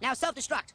Now self-destruct.